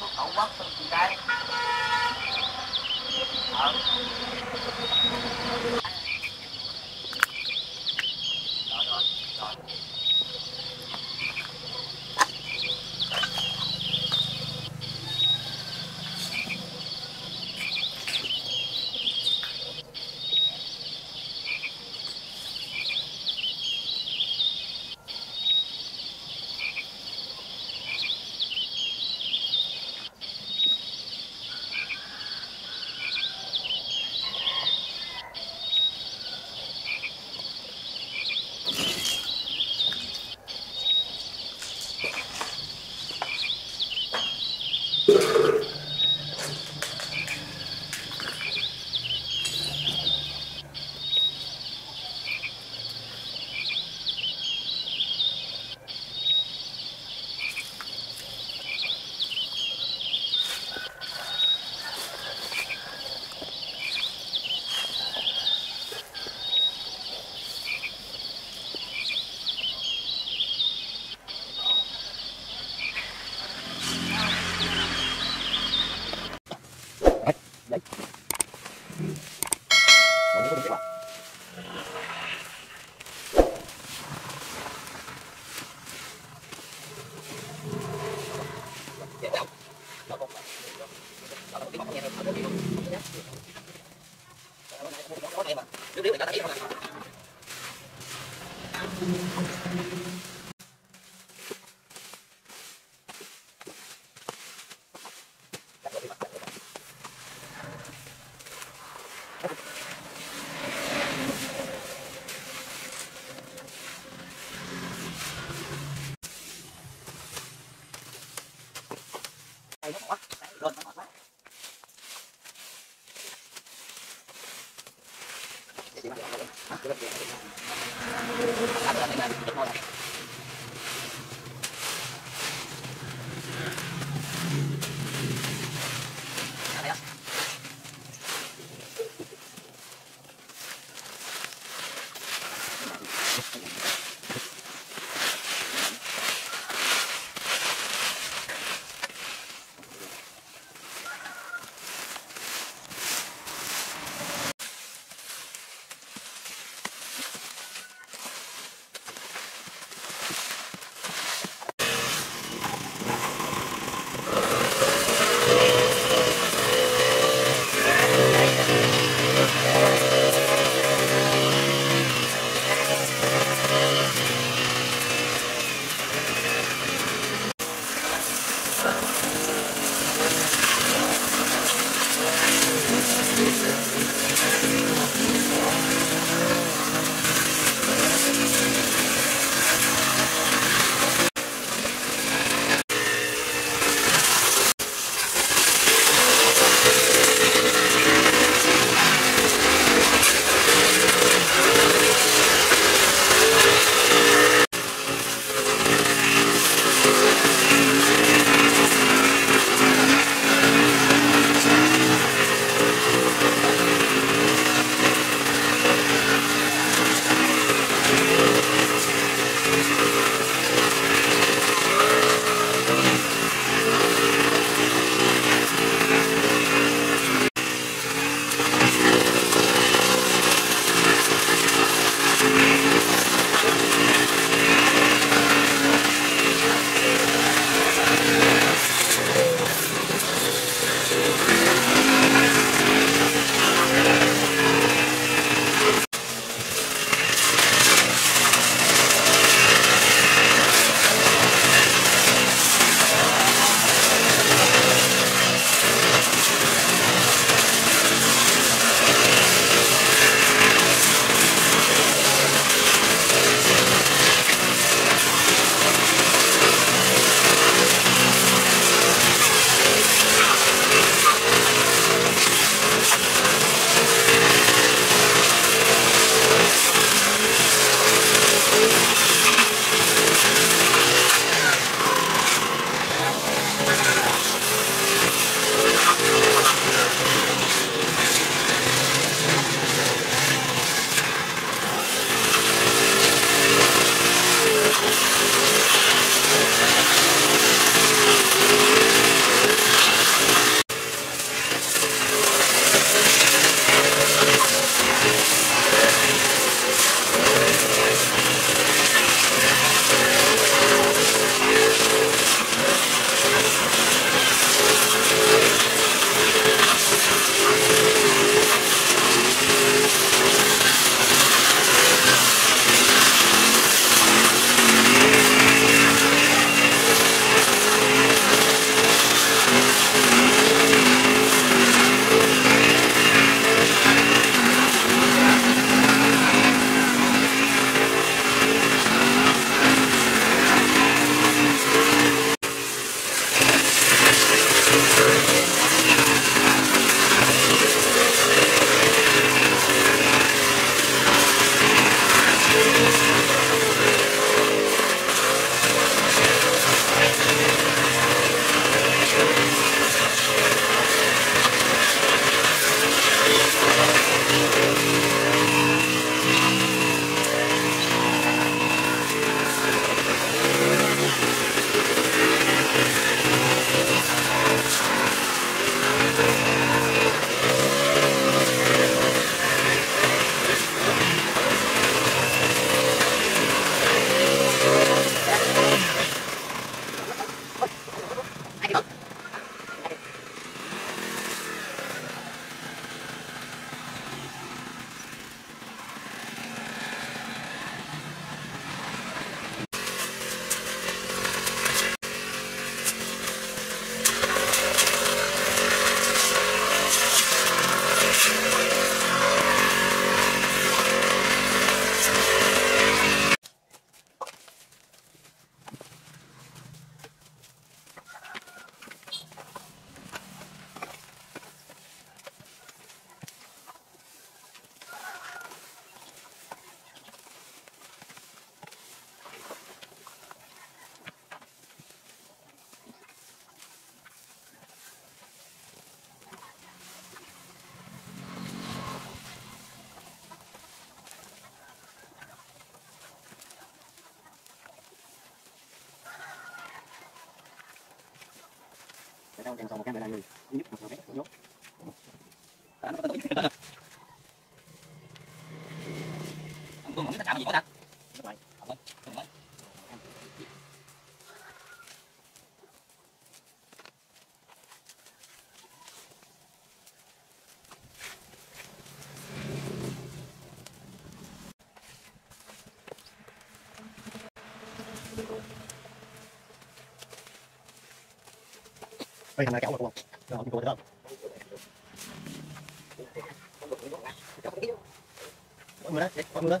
gái chị có số cậu con gái Đang đang còn một cái này là giúp một cái nhốt. Nó có tội. Ông Quân không biết nó chạm gì có ta. Đây thằng này kéo vào không? Rồi, chúng tôi được không? Có người đấy mọi người đấy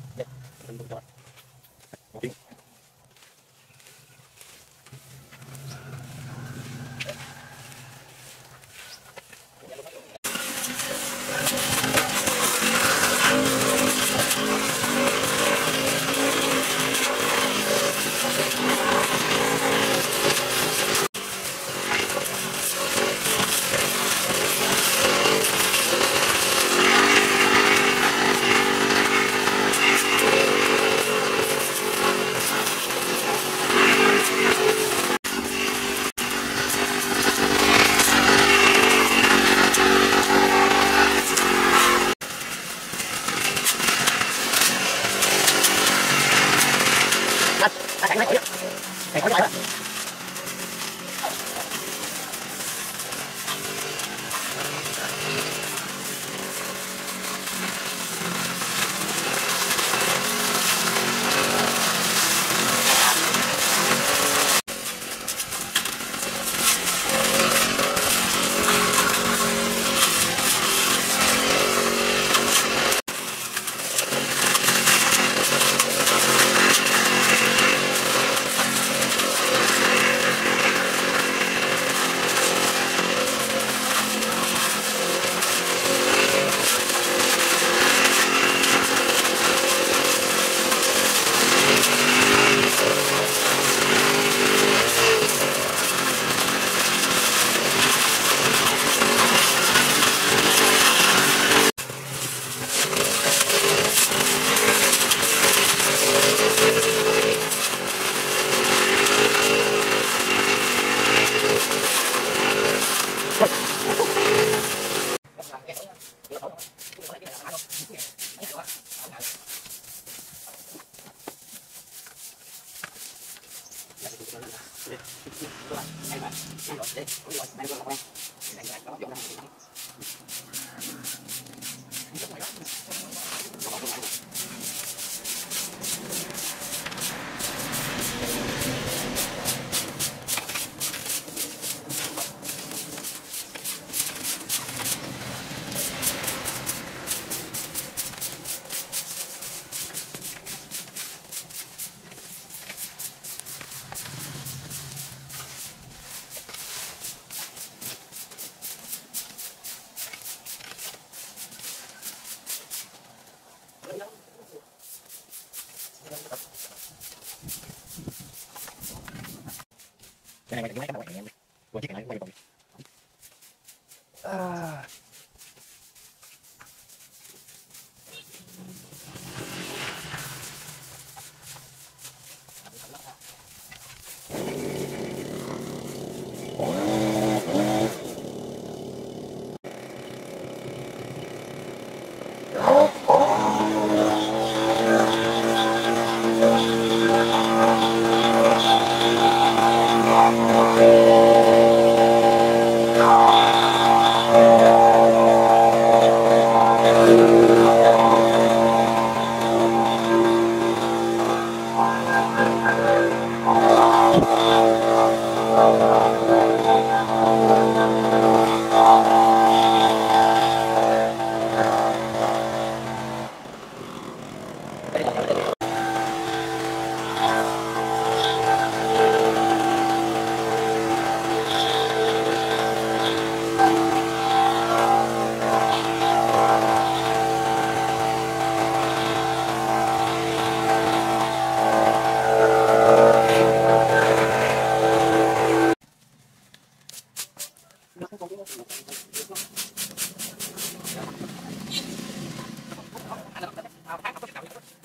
Cái này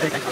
正解。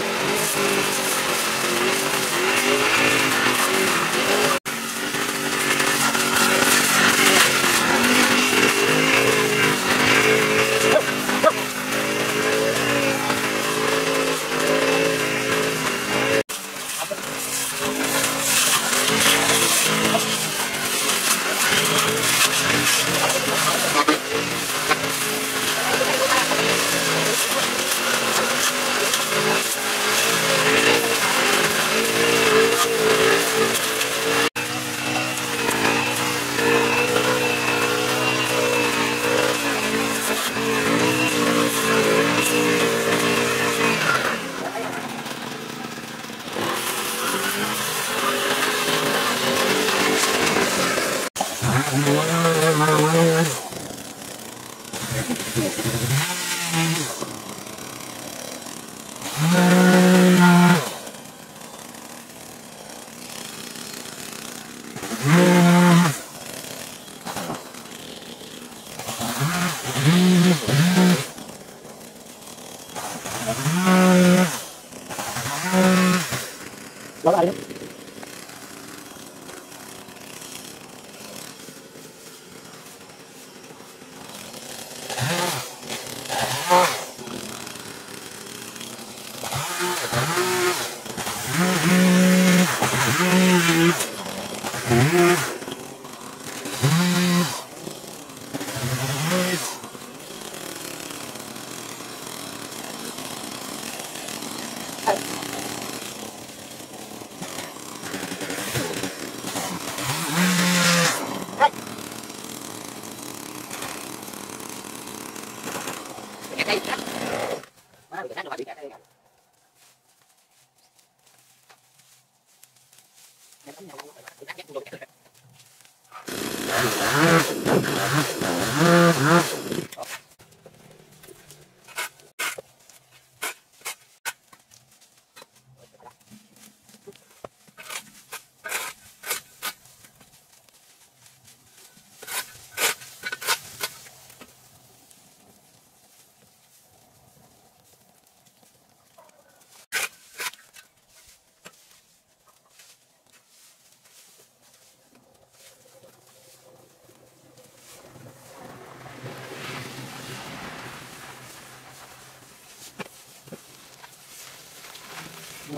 Mm-hmm.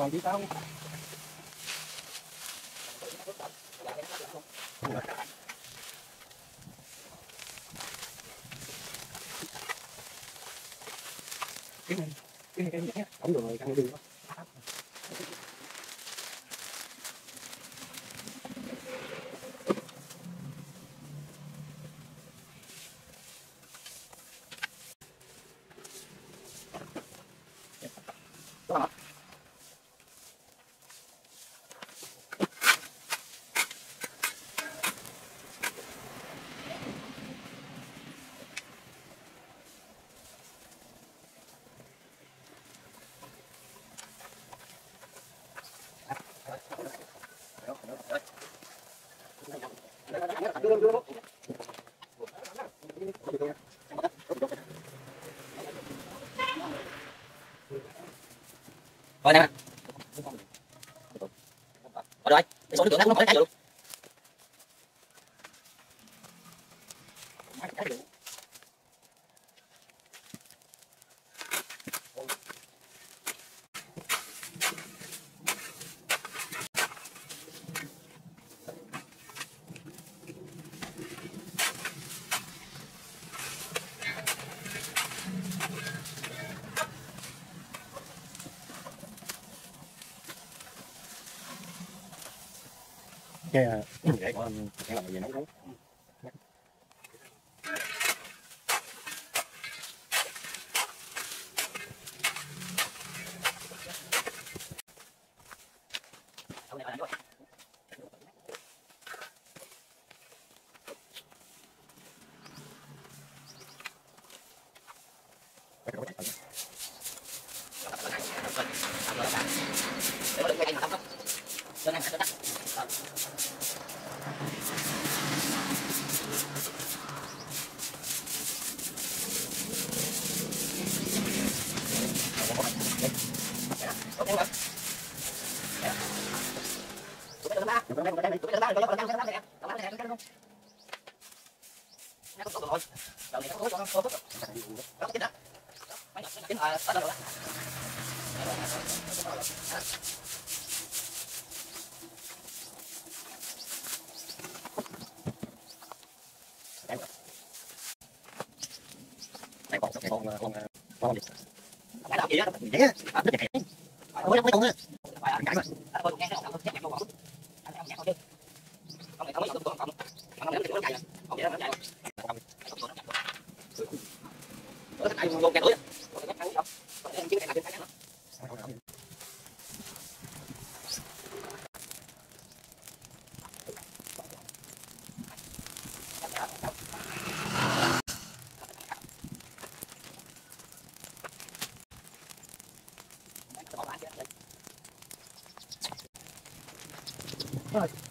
ngồi đi tao. Cái này cái này em nhé. Không được rồi ăn đi. quá số lượng nó nói cái rồi hay là mình nấu thấy mấy nhập chính là Right.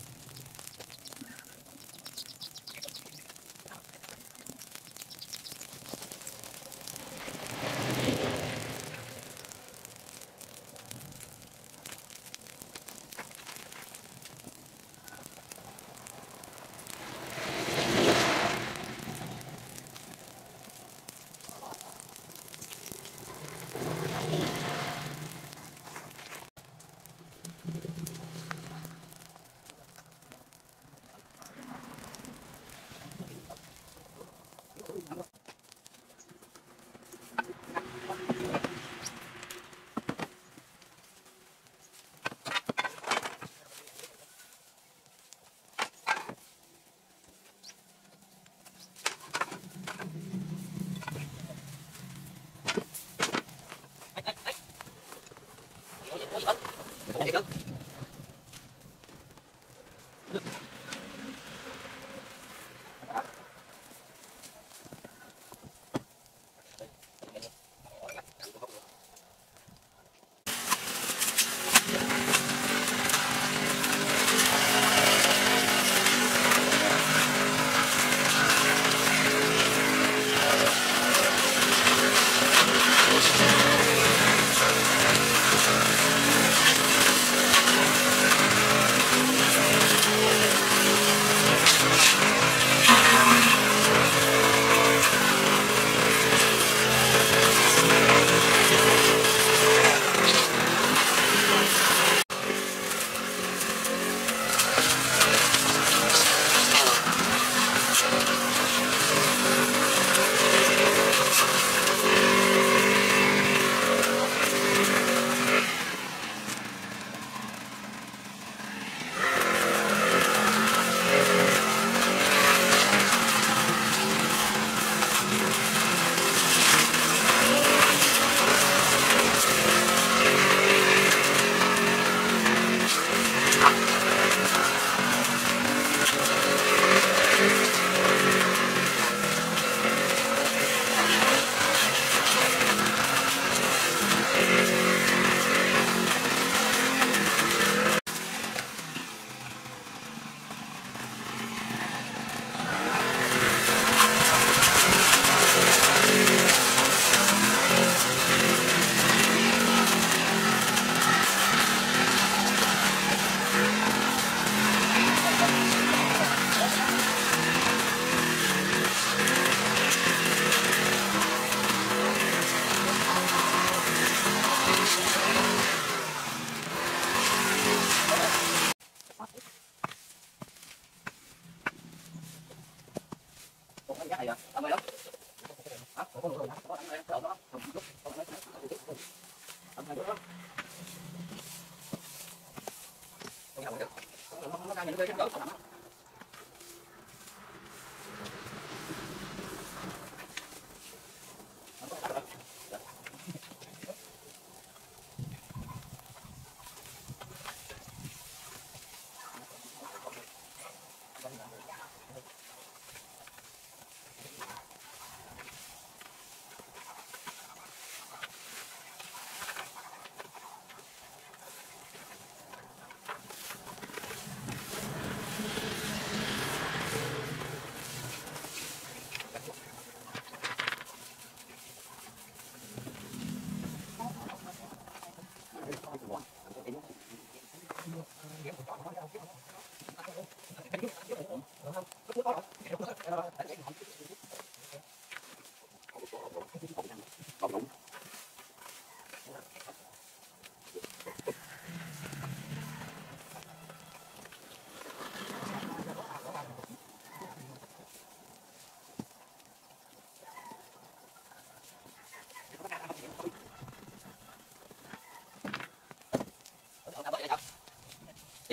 Thank you.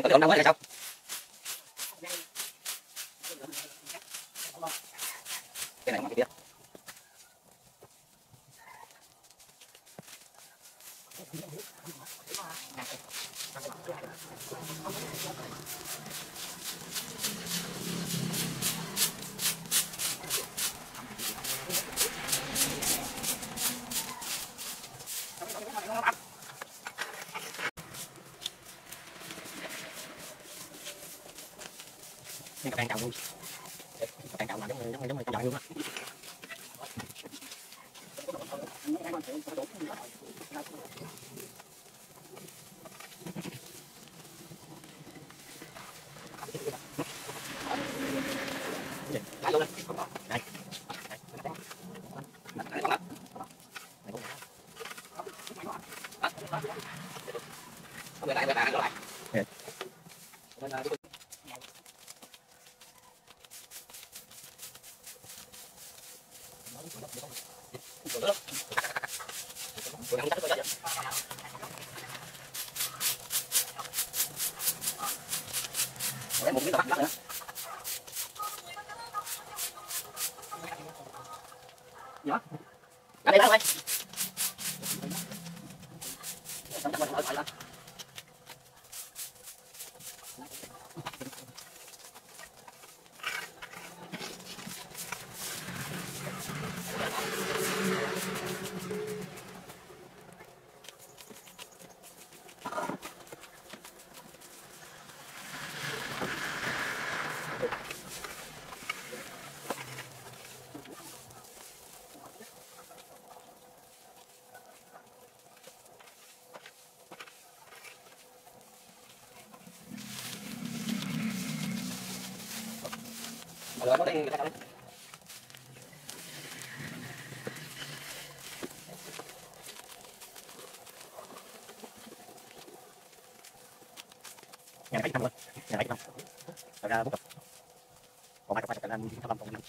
tưởng đâu hết là sao? Đặt đây bác ơi. chân người ta không ngày bảy năm luôn ngày bảy năm thật ra bút cặp còn mai hai phải ba cặp là năm năm năm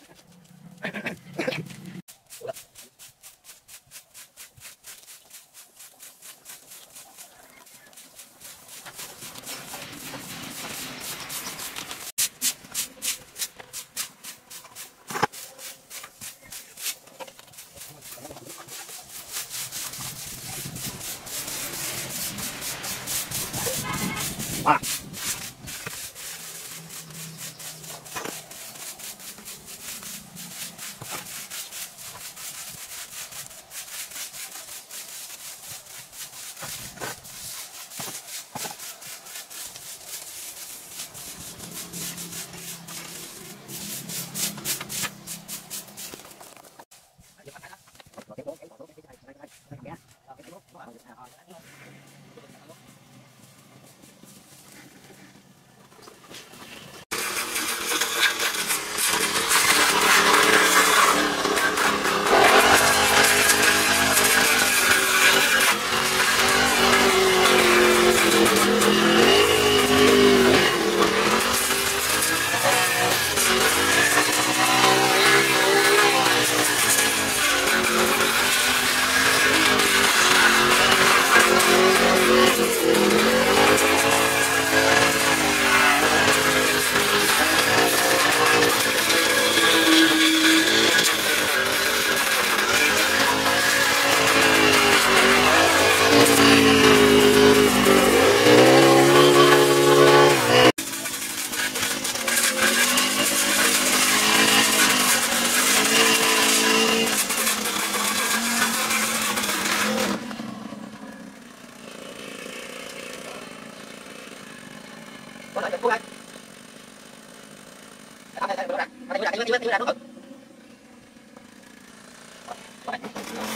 ぱり。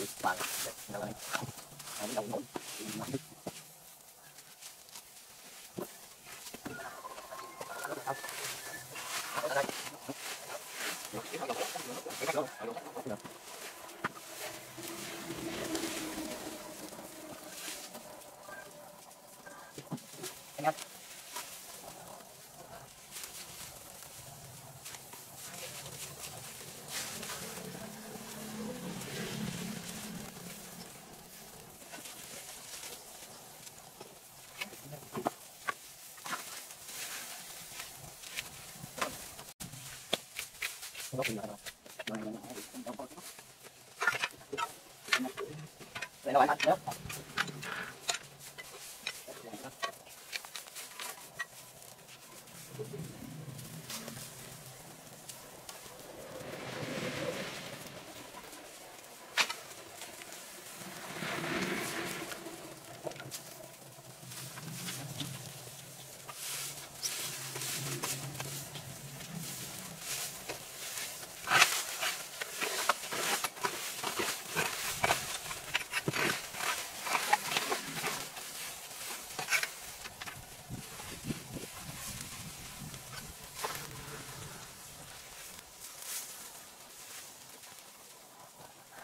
Parang, Banyak.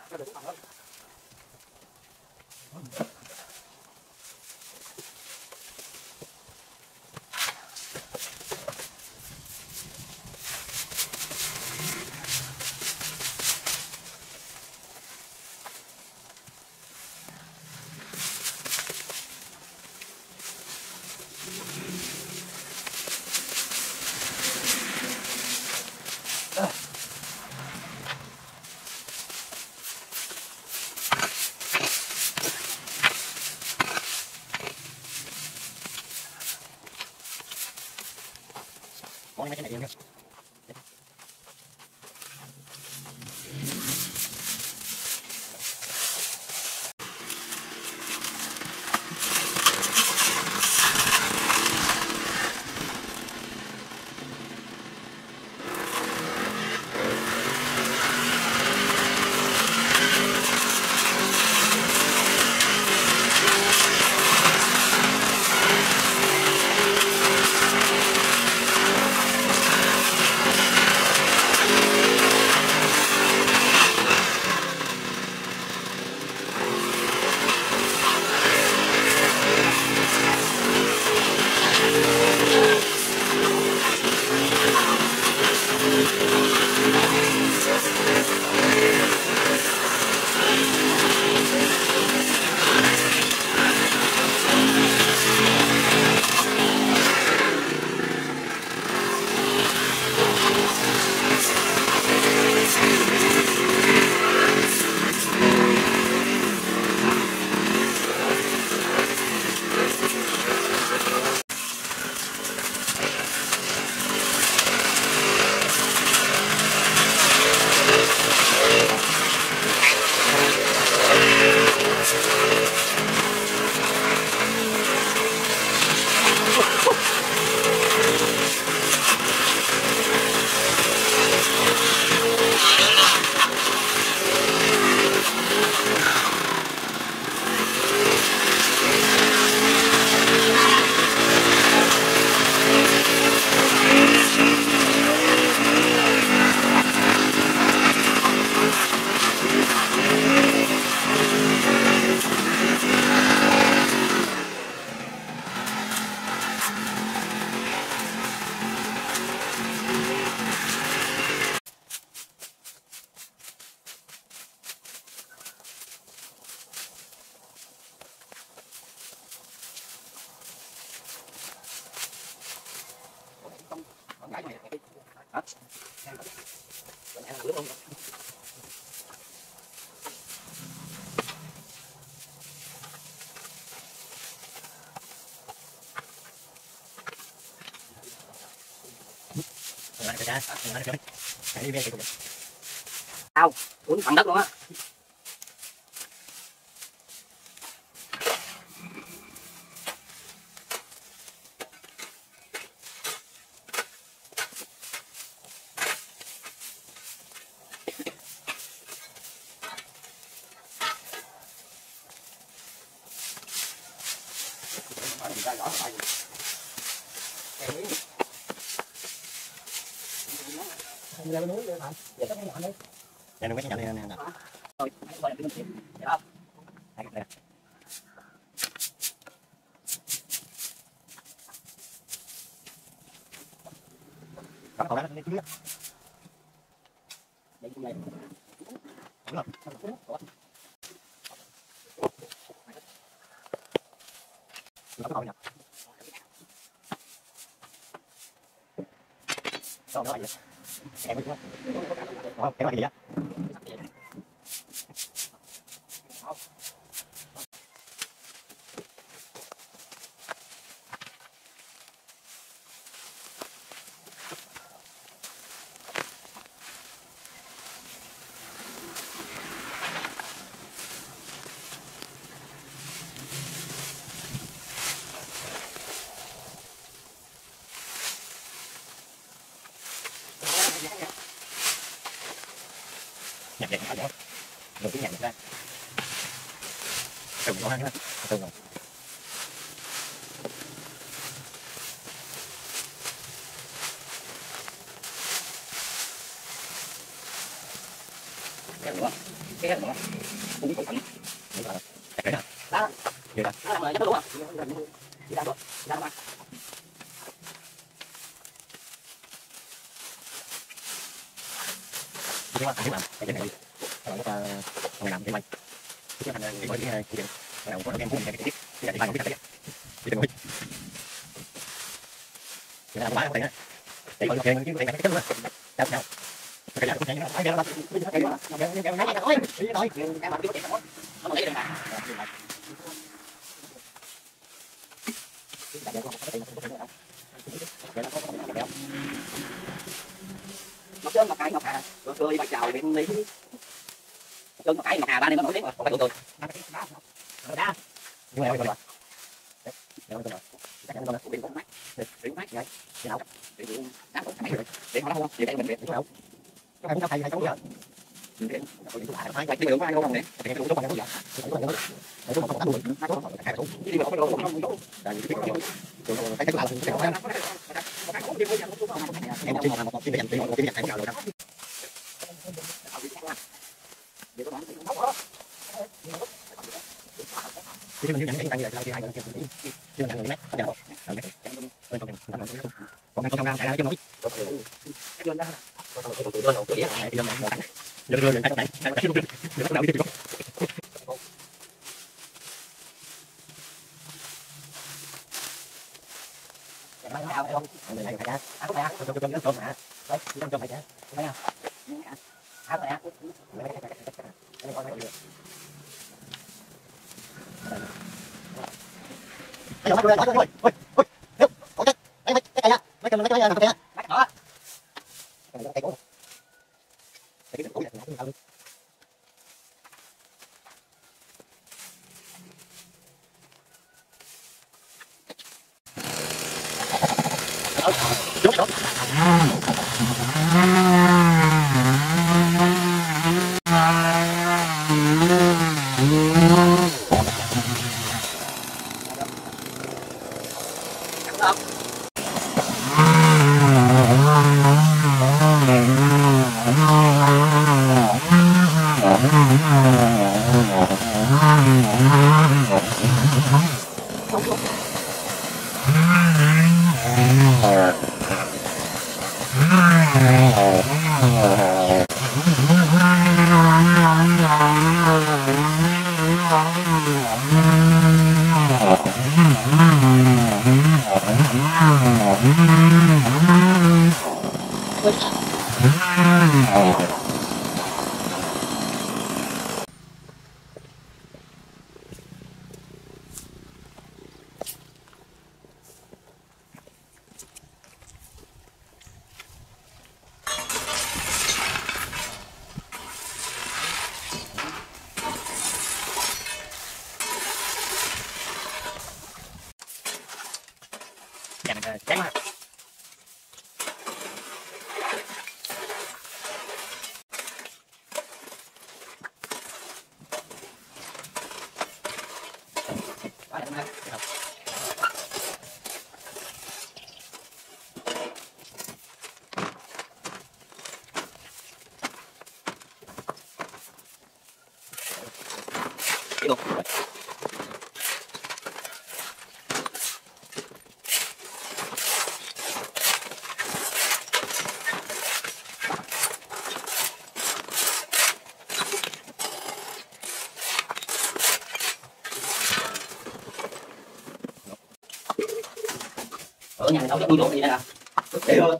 い个がです？Yeah, yeah, yeah. Cái uống bằng đất luôn á. anh em không cái gì á 我看看，我看看。Ngọc sơn ngọc cái ngọc hà cái cười bạch chào cái lý sơn ngọc cái ngọc hà ba này nó nổi tiếng mà còn phải tụi tôi được để họ không thì đây mình để chỗ nào có hai bốn năm hay hai sáu giờ mình để rồi chúng ta phải đi đường qua không nè thì cái lúc mà nó giờ thì nó nó nó nó không có đuổi nó có hai số đi mà không có không có là những cái cái cái là mình sẽ không em chỉ một một cái dành tiền một cái dành tiền rồi đó thì mình nhớ nhận cái tăng giờ là đi hai người kia mình nhận người mét giờ rồi mét ăn không ra tại ra chứ nổi được rồi đừng tay tay tay tay đừng có đau đi chứ Hãy subscribe cho kênh Ghiền Mì Gõ Để không bỏ lỡ những video hấp dẫn mấy cái mấy cái mấy cái bắt đó cây cối cái cối là cũng luôn cái subscribe cho kênh Ghiền cái Gõ Để không bỏ lỡ những video hấp dẫn ở nhà này đâu chắc vui lộn gì đây nè. Để thôi.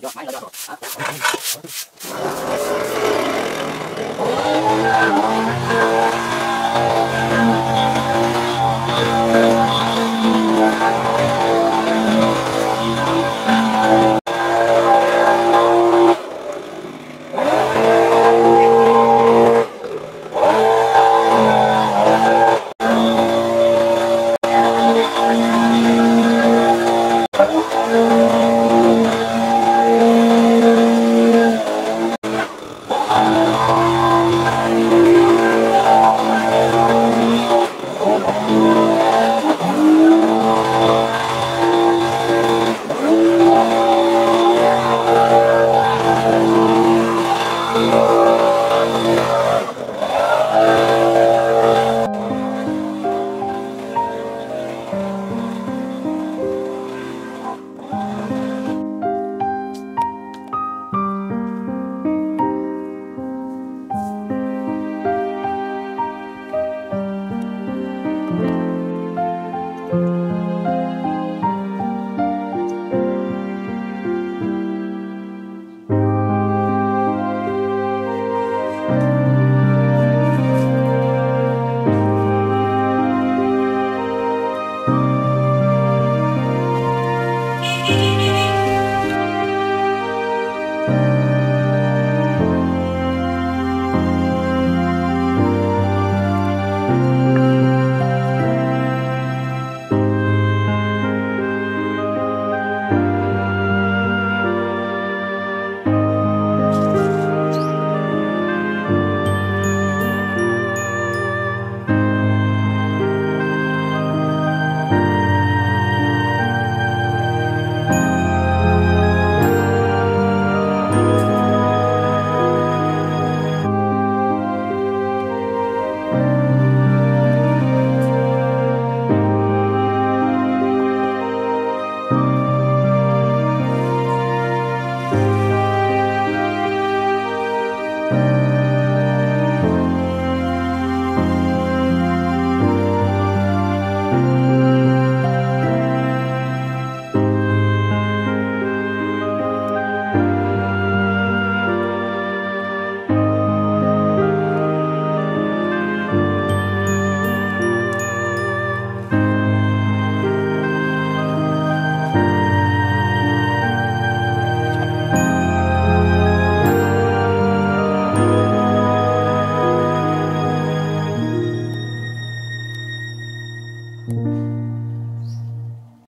有，哪里的料子？